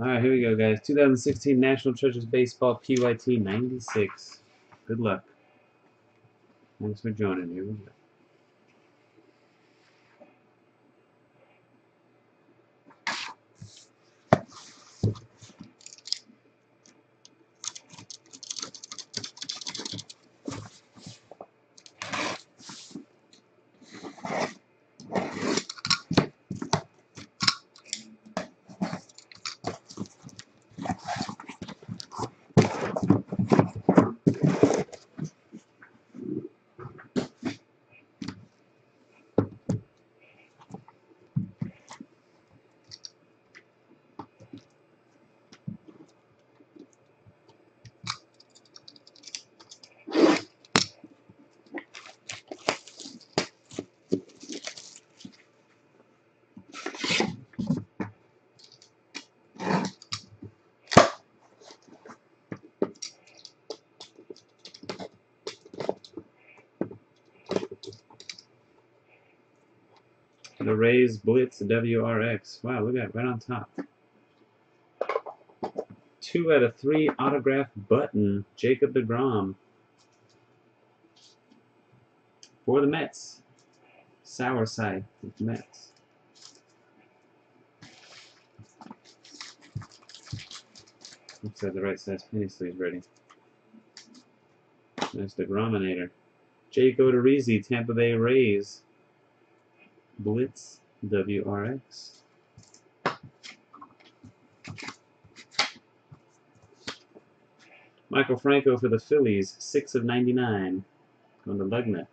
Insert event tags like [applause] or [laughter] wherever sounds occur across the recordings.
All right, here we go, guys. 2016 National Treasures Baseball PYT 96. Good luck. Thanks for joining. Here we go. The Rays Blitz WRX. Wow, look at that, right on top. Two out of three autograph button. Jacob DeGrom. For the Mets. Sour side with the Mets. Looks like the right size penny sleeve's ready. There's the Grominator. Jake Odorizzi, Tampa Bay Rays. Blitz WRX. Maikel Franco for the Phillies, 6 of 99 on the Lugnet.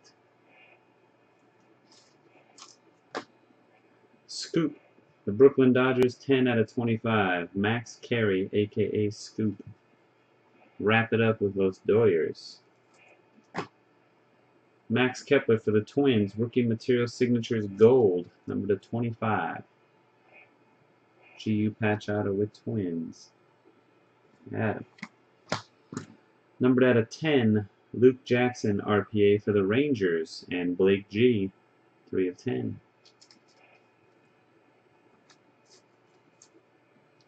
Scoop, the Brooklyn Dodgers, 10 out of 25. Max Carey, aka Scoop. Wrap it up with those Doyers. Max Kepler for the Twins, rookie material signatures gold, number to 25. GU patch auto with Twins. Adam. Numbered out of 10, Luke Jackson RPA for the Rangers, and Blake G, 3 of 10.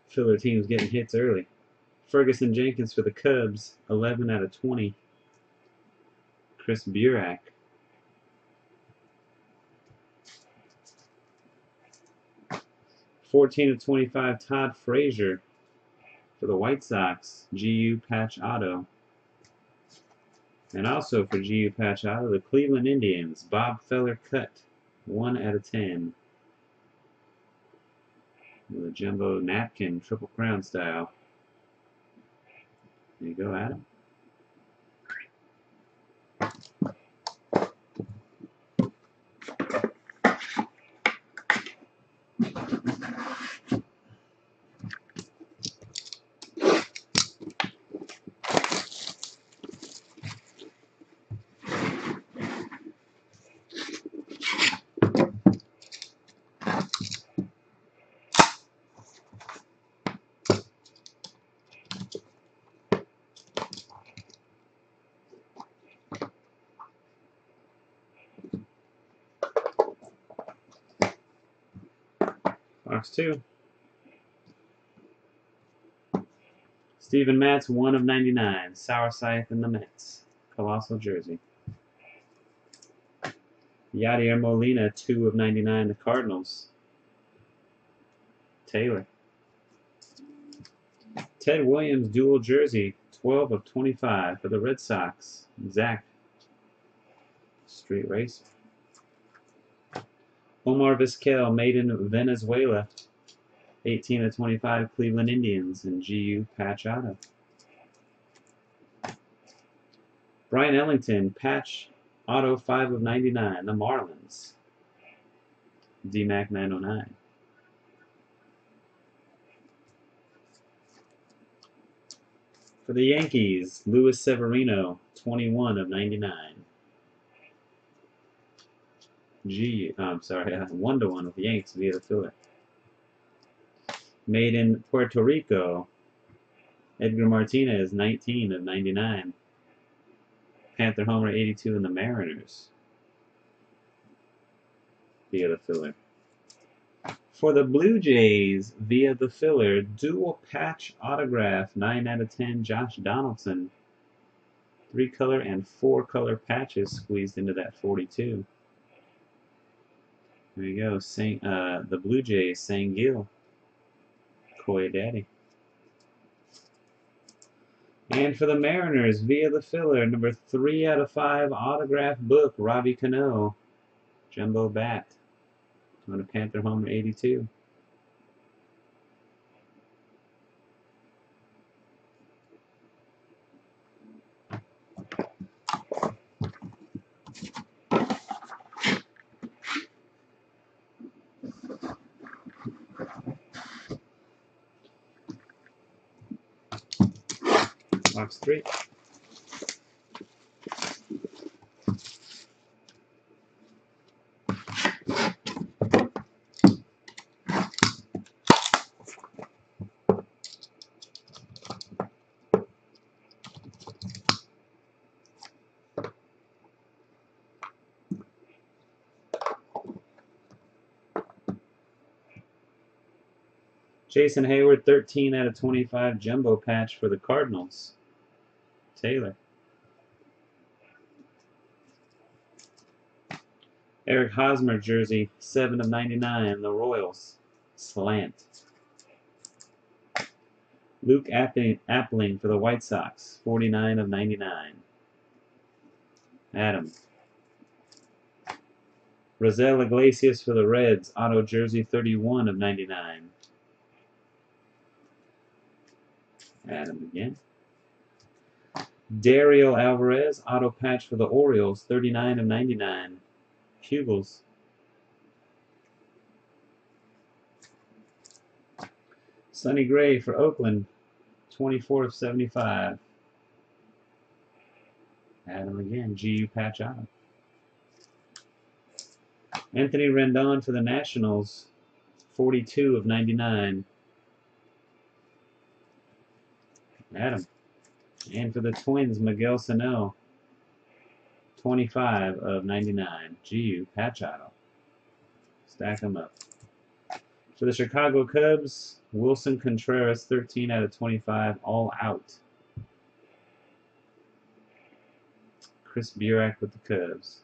Filler teams getting hits early. Ferguson Jenkins for the Cubs, 11 out of 20. Chris Burak. Fourteen of twenty-five, Todd Frazier for the White Sox, GU Patch Auto. And also for GU Patch Auto, the Cleveland Indians, Bob Feller Cut, one out of ten. With a jumbo napkin, triple crown style. There you go, Adam. Box Steven Matz, 1 of 99. Sour Scythe in the Mets. Colossal jersey. Yadier Molina, 2 of 99. The Cardinals. Taylor. Ted Williams, dual jersey. 12 of 25 for the Red Sox. Zach. Street Racer. Omar Vizquel, made in Venezuela. 18 of 25 Cleveland Indians and GU Patch Auto. Brian Ellington, Patch Auto 5 of 99, the Marlins. DMAC 909. For the Yankees, Luis Severino, 21 of 99. G, I'm sorry, [laughs] one to one with the Yanks via the filler. Made in Puerto Rico, Edgar Martinez, 19 of 99. Panther Homer, 82 in the Mariners via the filler. For the Blue Jays, via the filler, dual patch autograph, 9 out of 10, Josh Donaldson. Three color and four color patches squeezed into that 42. There you go. Saint, uh, the Blue Jays, St. Koi Daddy. And for the Mariners, via the filler, number 3 out of 5 autograph book, Robbie Cano. Jumbo Bat. On a Panther Homer 82. Box three. Jason Heyward, 13 out of 25 jumbo patch for the Cardinals. Taylor. Eric Hosmer jersey, 7 of 99, the Royals. Slant. Luke Appling for the White Sox, 49 of 99. Adam. Raisel Iglesias for the Reds, auto jersey 31 of 99. Adam again. Dario Alvarez, auto patch for the Orioles, 39 of 99. Hugels. Sonny Gray for Oakland, 24 of 75. Adam again, GU patch auto. Anthony Rendon for the Nationals, 42 of 99. Adam. And for the Twins, Miguel Sano, 25 of 99. GU, patch auto. Stack them up. For the Chicago Cubs, Willson Contreras, 13 out of 25, all out. Chris Burak with the Cubs.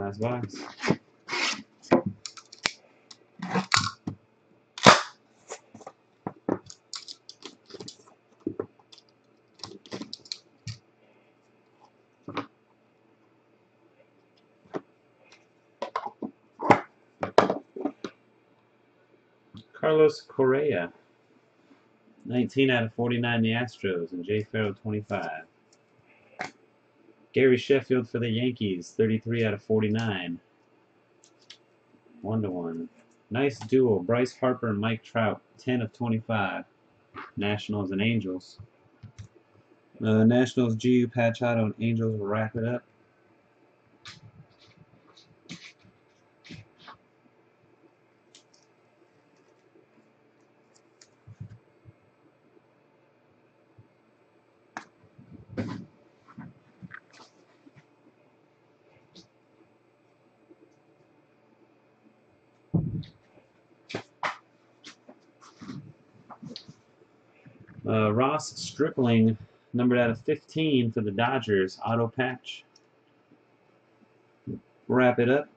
Last box. Carlos Correa, 19 out of 49 the Astros, and Jay Farrell 25. Gary Sheffield for the Yankees, 33 out of 49. 1 to 1. Nice duel. Bryce Harper and Mike Trout, 10 of 25. Nationals and Angels. Uh, Nationals, GU, Patch Auto, and Angels will wrap it up. Uh, Ross Stripling, numbered out of 15 for the Dodgers, auto patch. Wrap it up.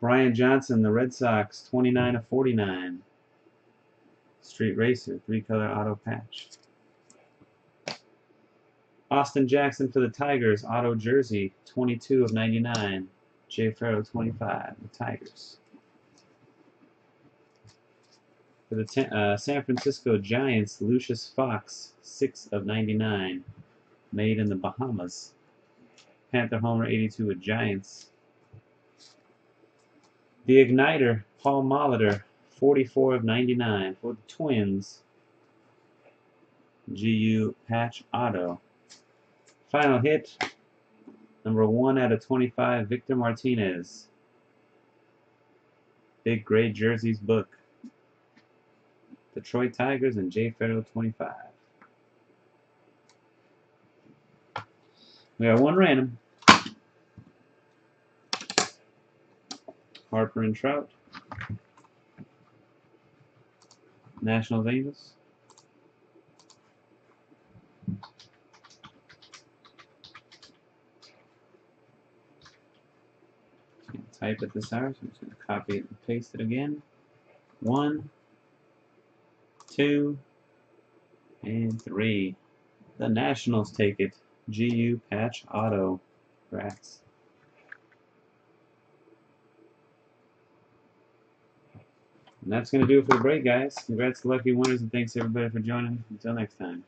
Brian Johnson, the Red Sox, 29 of 49. Street Racer, three color auto patch. Austin Jackson for the Tigers, auto jersey, 22 of 99. Jay Farrow, 25, the Tigers. For the uh, San Francisco Giants, Lucius Fox, 6 of 99. Made in the Bahamas. Panther Homer 82 with Giants. The Igniter, Paul Molitor, 44 of 99 for the Twins. GU Patch Auto. Final hit, number 1 out of 25, Victor Martinez. Big Gray Jerseys book. Detroit Tigers and Jay Farrell 25. We got one random. Harper and Trout. Nationals Angels. Type it this hour, so I'm just going to copy it and paste it again. One, two, and three. The Nationals take it. GU Patch Auto. Rats. And that's going to do it for the break, guys. Congrats to lucky winners, and thanks everybody for joining. Until next time.